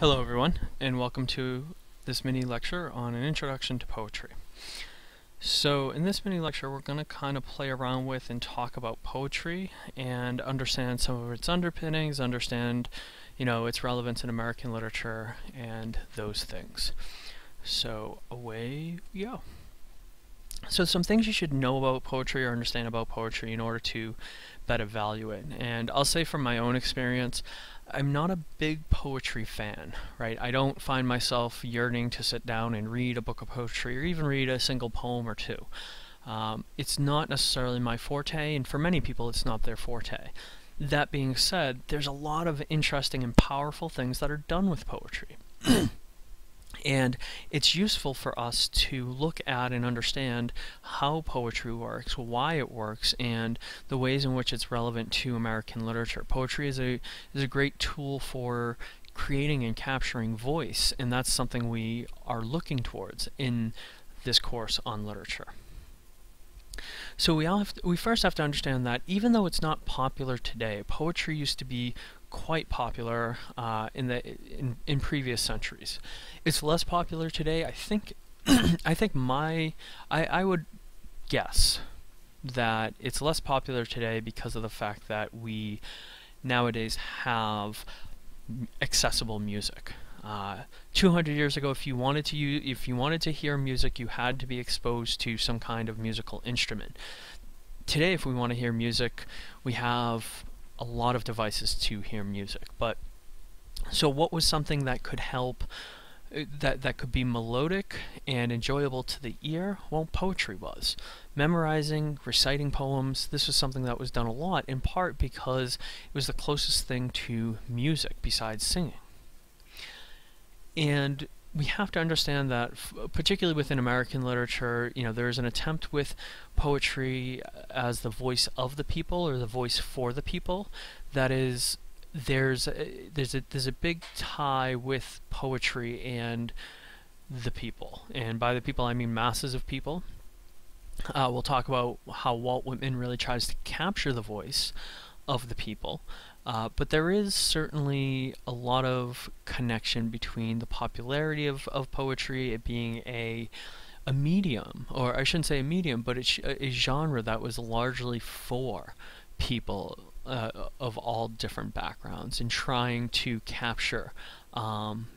Hello everyone, and welcome to this mini lecture on an introduction to poetry. So in this mini lecture we're going to kind of play around with and talk about poetry and understand some of its underpinnings, understand you know its relevance in American literature and those things. So away we go. So some things you should know about poetry or understand about poetry in order to better value it. And I'll say from my own experience, I'm not a big poetry fan, right? I don't find myself yearning to sit down and read a book of poetry or even read a single poem or two. Um, it's not necessarily my forte, and for many people, it's not their forte. That being said, there's a lot of interesting and powerful things that are done with poetry. And it's useful for us to look at and understand how poetry works, why it works, and the ways in which it's relevant to American literature. Poetry is a is a great tool for creating and capturing voice, and that's something we are looking towards in this course on literature. So we all have to, we first have to understand that even though it's not popular today, poetry used to be quite popular uh, in the in, in previous centuries. It's less popular today. I think I think my I, I would guess that it's less popular today because of the fact that we nowadays have accessible music. Uh, 200 years ago, if you wanted to if you wanted to hear music, you had to be exposed to some kind of musical instrument. Today, if we want to hear music, we have a lot of devices to hear music. But so what was something that could help uh, that that could be melodic and enjoyable to the ear? Well, poetry was. Memorizing, reciting poems, this was something that was done a lot in part because it was the closest thing to music besides singing. And we have to understand that, particularly within American literature, you know, there is an attempt with poetry as the voice of the people or the voice for the people. That is, there's a, there's a there's a big tie with poetry and the people, and by the people I mean masses of people. Uh, we'll talk about how Walt Whitman really tries to capture the voice of the people. Uh, but there is certainly a lot of connection between the popularity of, of poetry, it being a a medium, or I shouldn't say a medium, but it's a genre that was largely for people uh, of all different backgrounds, and trying to capture um,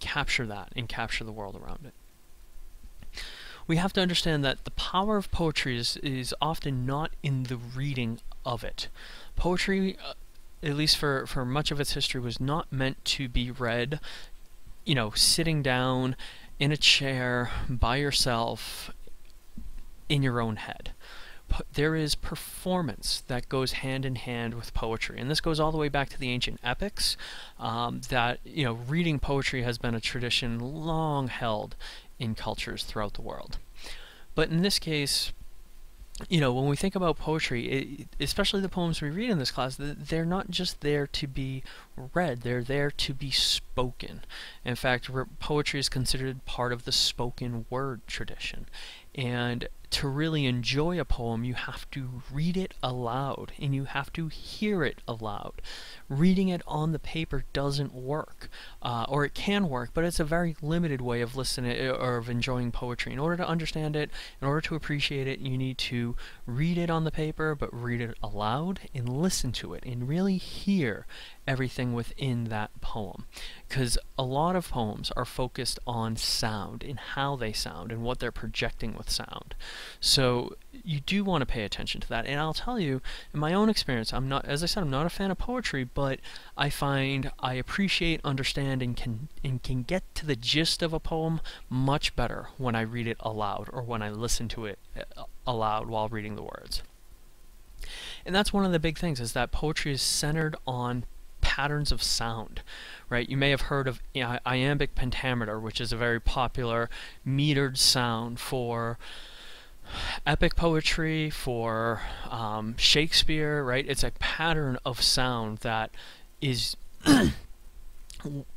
capture that and capture the world around it. We have to understand that the power of poetry is, is often not in the reading of it. Poetry uh, at least for, for much of its history, was not meant to be read, you know, sitting down in a chair by yourself in your own head. There is performance that goes hand in hand with poetry, and this goes all the way back to the ancient epics. Um, that you know, reading poetry has been a tradition long held in cultures throughout the world. But in this case, you know, when we think about poetry, it, especially the poems we read in this class, they're not just there to be read, they're there to be spoken. In fact, poetry is considered part of the spoken word tradition. And to really enjoy a poem, you have to read it aloud and you have to hear it aloud. Reading it on the paper doesn't work, uh, or it can work, but it's a very limited way of listening uh, or of enjoying poetry. In order to understand it, in order to appreciate it, you need to read it on the paper, but read it aloud and listen to it and really hear everything within that poem. Because a lot of poems are focused on sound and how they sound and what they're projecting with sound. So you do want to pay attention to that. And I'll tell you, in my own experience, I'm not, as I said, I'm not a fan of poetry, but I find I appreciate, understand, and can and can get to the gist of a poem much better when I read it aloud or when I listen to it uh, aloud while reading the words. And that's one of the big things is that poetry is centered on patterns of sound, right? You may have heard of iambic pentameter, which is a very popular metered sound for epic poetry, for um, Shakespeare, right? It's a pattern of sound that is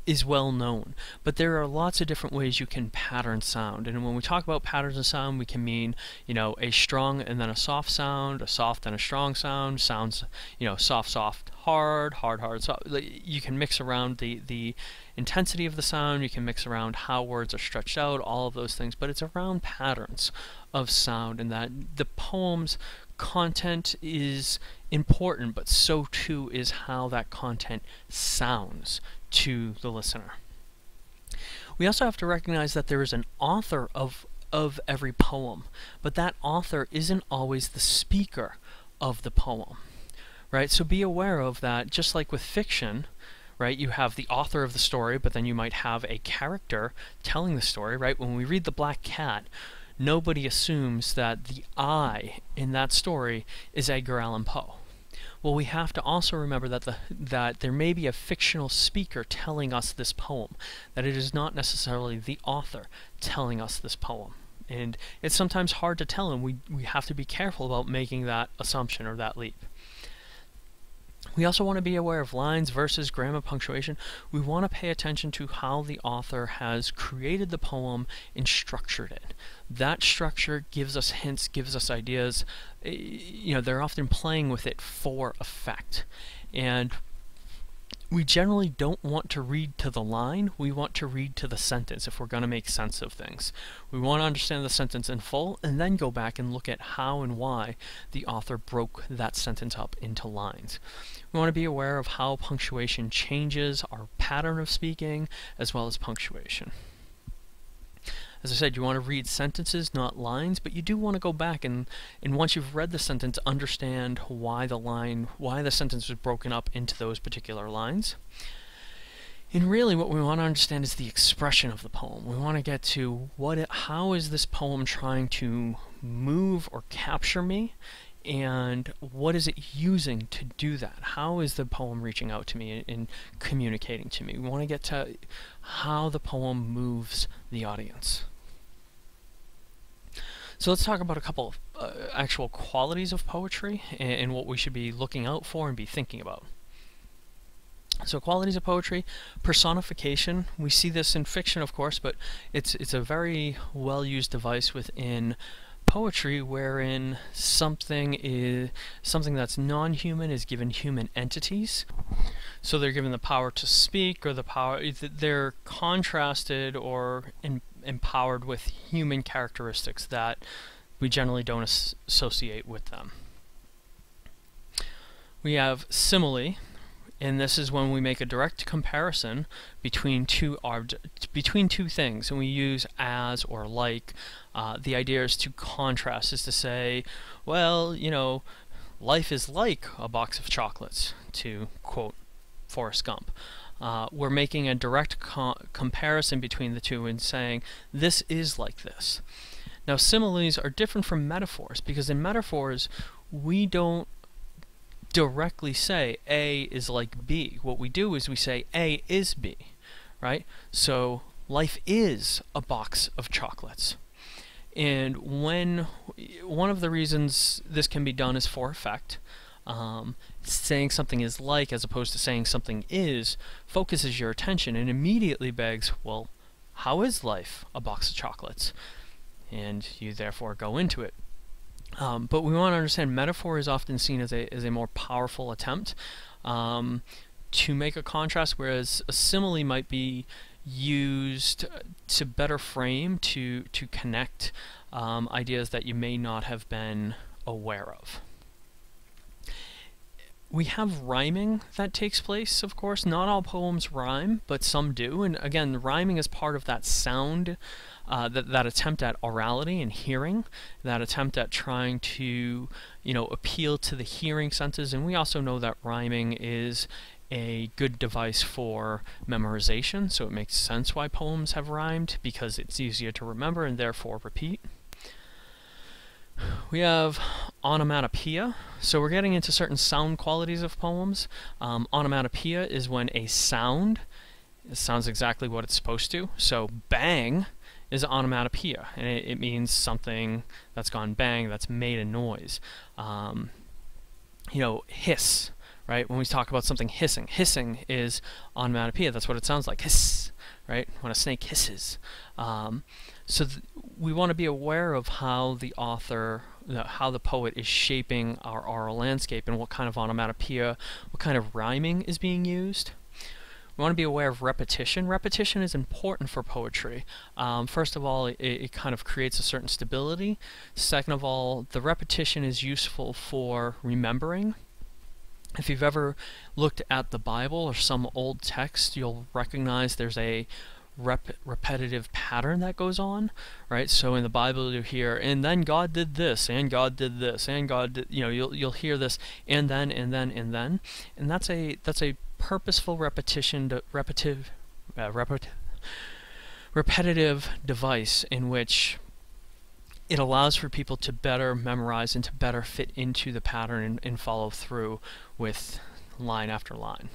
is well known, but there are lots of different ways you can pattern sound. And when we talk about patterns of sound, we can mean, you know, a strong and then a soft sound, a soft and a strong sound, sounds, you know, soft, soft, hard, hard, hard. So you can mix around the the intensity of the sound, you can mix around how words are stretched out, all of those things, but it's around patterns of sound and that the poem's content is important, but so too is how that content sounds to the listener. We also have to recognize that there is an author of of every poem, but that author isn't always the speaker of the poem. Right? So be aware of that just like with fiction, right? You have the author of the story, but then you might have a character telling the story, right? When we read The Black Cat, nobody assumes that the I in that story is Edgar Allan Poe. Well, we have to also remember that the that there may be a fictional speaker telling us this poem, that it is not necessarily the author telling us this poem. And it's sometimes hard to tell, and we, we have to be careful about making that assumption or that leap. We also want to be aware of lines, verses, grammar, punctuation. We want to pay attention to how the author has created the poem and structured it. That structure gives us hints, gives us ideas. Eh, you know, they're often playing with it for effect. And we generally don't want to read to the line, we want to read to the sentence if we're going to make sense of things. We want to understand the sentence in full and then go back and look at how and why the author broke that sentence up into lines. We want to be aware of how punctuation changes our pattern of speaking as well as punctuation. As I said, you want to read sentences, not lines, but you do want to go back and, and once you've read the sentence, understand why the line, why the sentence was broken up into those particular lines. And really what we want to understand is the expression of the poem. We want to get to what it, how is this poem trying to move or capture me and what is it using to do that? How is the poem reaching out to me and communicating to me? We want to get to how the poem moves the audience. So let's talk about a couple of uh, actual qualities of poetry and, and what we should be looking out for and be thinking about. So qualities of poetry, personification. We see this in fiction, of course, but it's it's a very well used device within poetry wherein something is something that's non-human is given human entities. So they're given the power to speak or the power they're contrasted or in, empowered with human characteristics that we generally don't as associate with them. We have simile and this is when we make a direct comparison between two between two things. And we use as or like uh, the idea is to contrast is to say well you know life is like a box of chocolates to quote Forrest Gump. Uh, we're making a direct comparison between the two and saying this is like this. Now similes are different from metaphors because in metaphors we don't directly say A is like B. What we do is we say A is B, right? So life is a box of chocolates. And when one of the reasons this can be done is for effect, um, saying something is like as opposed to saying something is focuses your attention and immediately begs, well, how is life a box of chocolates? And you therefore go into it. Um, but we want to understand metaphor is often seen as a, as a more powerful attempt um, to make a contrast, whereas a simile might be used to better frame, to, to connect um, ideas that you may not have been aware of. We have rhyming that takes place, of course. Not all poems rhyme, but some do. And again, rhyming is part of that sound uh, that, that attempt at orality and hearing, that attempt at trying to, you know, appeal to the hearing senses. And we also know that rhyming is a good device for memorization, so it makes sense why poems have rhymed, because it's easier to remember and therefore repeat. We have onomatopoeia. So we're getting into certain sound qualities of poems. Um, onomatopoeia is when a sound sounds exactly what it's supposed to. So bang is onomatopoeia, and it, it, means something that's gone bang, that's made a noise. Um, you know, hiss, right? When we talk about something hissing, hissing is onomatopoeia. That's what it sounds like, hiss, right? When a snake hisses. Um, so we want to be aware of how the author, how the poet is shaping our oral landscape and what kind of onomatopoeia, what kind of rhyming is being used. We want to be aware of repetition. Repetition is important for poetry. Um, first of all, it, it, kind of creates a certain stability. Second of all, the repetition is useful for remembering. If you've ever looked at the Bible or some old text, you'll recognize there's a rep repetitive pattern that goes on, right? So in the Bible you hear, and then God did this, and God did this, and God did, you know, you'll you'll hear this, and then, and then, and then, and that's a that's a purposeful repetition, to, repetitive, uh, repet repetitive device in which it allows for people to better memorize and to better fit into the pattern and, and follow through with line after line.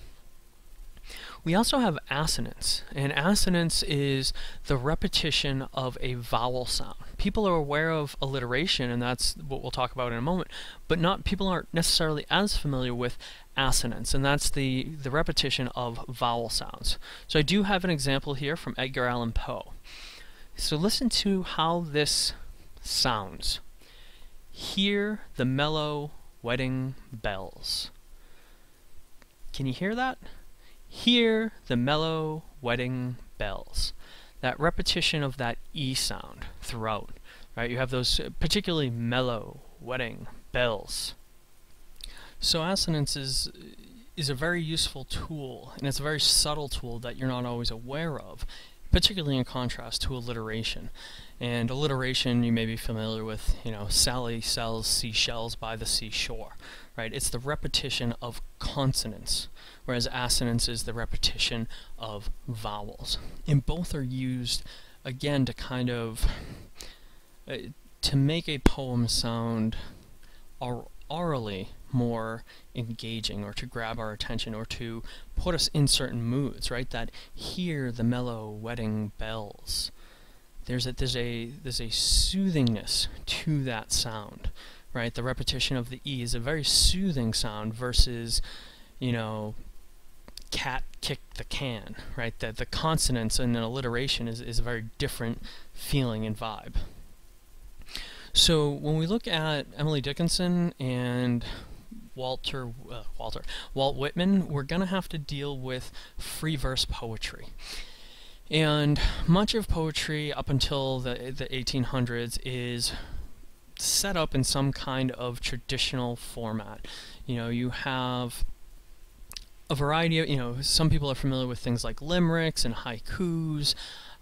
We also have assonance, and assonance is the repetition of a vowel sound. People are aware of alliteration, and that's what we'll talk about in a moment, but not people aren't necessarily as familiar with assonance, and that's the, the repetition of vowel sounds. So I do have an example here from Edgar Allan Poe. So listen to how this sounds. Hear the mellow wedding bells. Can you hear that? Hear the mellow wedding bells. That repetition of that E sound throughout. Right? You have those uh, particularly mellow wedding bells. So assonance is is a very useful tool, and it's a very subtle tool that you're not always aware of, particularly in contrast to alliteration. And alliteration, you may be familiar with, you know, Sally sells seashells by the seashore, right? It's the repetition of consonants whereas assonance is the repetition of vowels. And both are used, again, to kind of, uh, to make a poem sound orally more engaging or to grab our attention or to put us in certain moods, right? That hear the mellow wedding bells. There's a, there's a there's a soothingness to that sound, right? The repetition of the E is a very soothing sound versus, you know, cat kicked the can, right? That the consonants and an alliteration is, is a very different feeling and vibe. So when we look at Emily Dickinson and Walter, uh, Walter, Walt Whitman, we're going to have to deal with free verse poetry. And much of poetry up until the, the 1800s is set up in some kind of traditional format. You know, you have a variety of, you know, some people are familiar with things like limericks and haikus,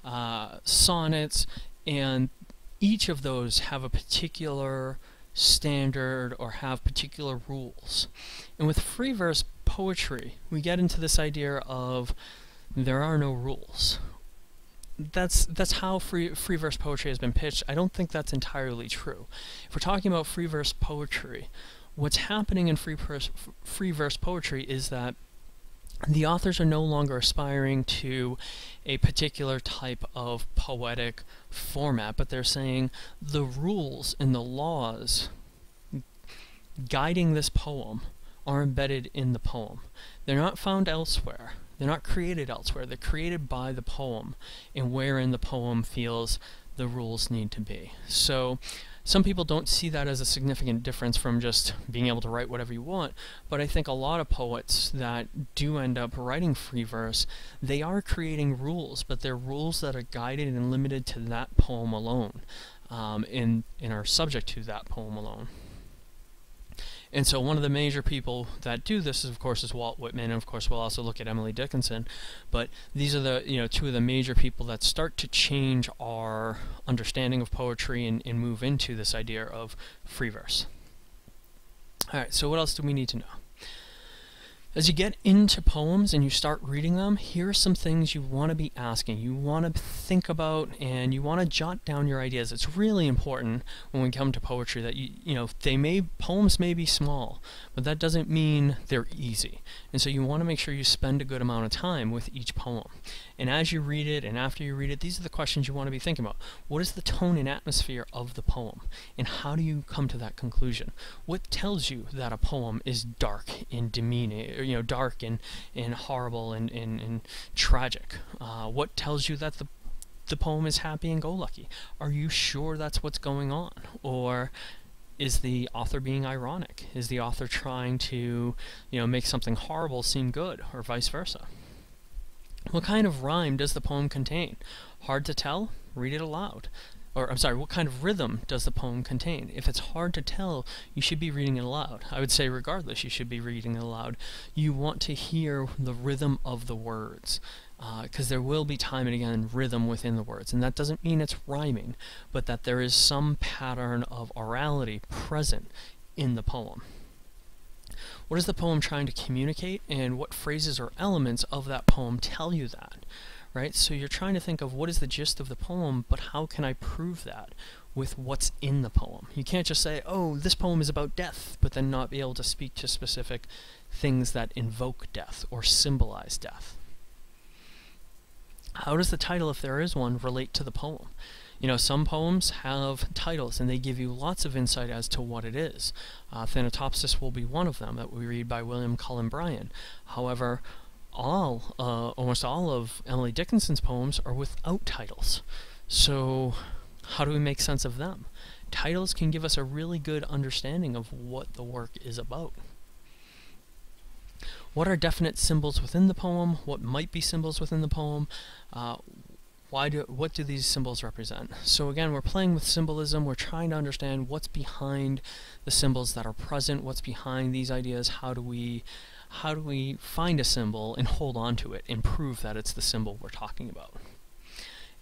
uh, sonnets, and each of those have a particular standard or have particular rules. And with free verse poetry, we get into this idea of there are no rules. That's that's how free free verse poetry has been pitched. I don't think that's entirely true. If we're talking about free verse poetry, what's happening in free, verse, free verse poetry is that the authors are no longer aspiring to a particular type of poetic format, but they're saying the rules and the laws guiding this poem are embedded in the poem. They're not found elsewhere. They're not created elsewhere. They're created by the poem and wherein the poem feels the rules need to be. So some people don't see that as a significant difference from just being able to write whatever you want, but I think a lot of poets that do end up writing free verse, they are creating rules, but they're rules that are guided and limited to that poem alone, um, and, and are subject to that poem alone. And so one of the major people that do this, is, of course, is Walt Whitman, and of course we'll also look at Emily Dickinson. But these are the you know two of the major people that start to change our understanding of poetry and, and move into this idea of free verse. All right, so what else do we need to know? As you get into poems and you start reading them, here are some things you want to be asking. You want to think about and you want to jot down your ideas. It's really important when we come to poetry that you you know, they may poems may be small, but that doesn't mean they're easy. And so you want to make sure you spend a good amount of time with each poem. And as you read it and after you read it, these are the questions you want to be thinking about. What is the tone and atmosphere of the poem? And how do you come to that conclusion? What tells you that a poem is dark and demeaning you know dark and and horrible and and, and tragic? Uh, what tells you that the the poem is happy and go lucky? Are you sure that's what's going on, or is the author being ironic? Is the author trying to you know make something horrible seem good, or vice versa? What kind of rhyme does the poem contain? Hard to tell? Read it aloud or I'm sorry, what kind of rhythm does the poem contain? If it's hard to tell, you should be reading it aloud. I would say regardless, you should be reading it aloud. You want to hear the rhythm of the words, because uh, there will be time and again rhythm within the words, and that doesn't mean it's rhyming, but that there is some pattern of orality present in the poem. What is the poem trying to communicate, and what phrases or elements of that poem tell you that? Right? So you're trying to think of what is the gist of the poem, but how can I prove that with what's in the poem? You can't just say, oh, this poem is about death, but then not be able to speak to specific things that invoke death or symbolize death. How does the title, if there is one, relate to the poem? You know, some poems have titles and they give you lots of insight as to what it is. Uh, Thanatopsis will be one of them that we read by William Cullen Bryant. However, all, uh, almost all of Emily Dickinson's poems are without titles. So, how do we make sense of them? Titles can give us a really good understanding of what the work is about. What are definite symbols within the poem? What might be symbols within the poem? Uh, why do what do these symbols represent? So again, we're playing with symbolism. We're trying to understand what's behind the symbols that are present. What's behind these ideas? How do we how do we find a symbol and hold on to it and prove that it's the symbol we're talking about?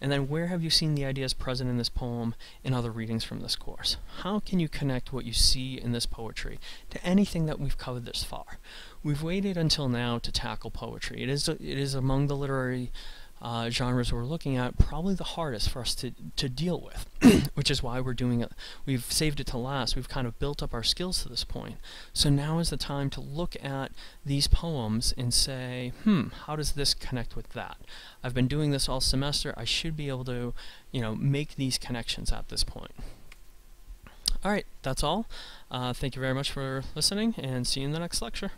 And then where have you seen the ideas present in this poem in other readings from this course? How can you connect what you see in this poetry to anything that we've covered this far? We've waited until now to tackle poetry. It is, it is among the literary uh, genres we're looking at probably the hardest for us to, to deal with, which is why we're doing it. We've saved it to last. We've kind of built up our skills to this point. So now is the time to look at these poems and say, hmm, how does this connect with that? I've been doing this all semester. I should be able to, you know, make these connections at this point. Alright, that's all. Uh, thank you very much for listening and see you in the next lecture.